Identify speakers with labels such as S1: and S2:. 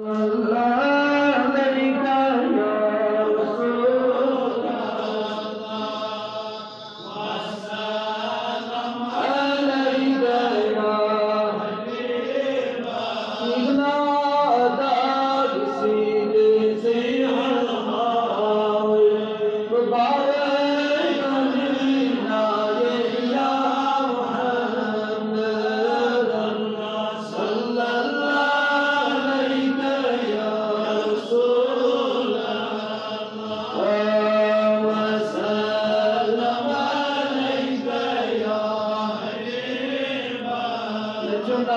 S1: Allah. Let's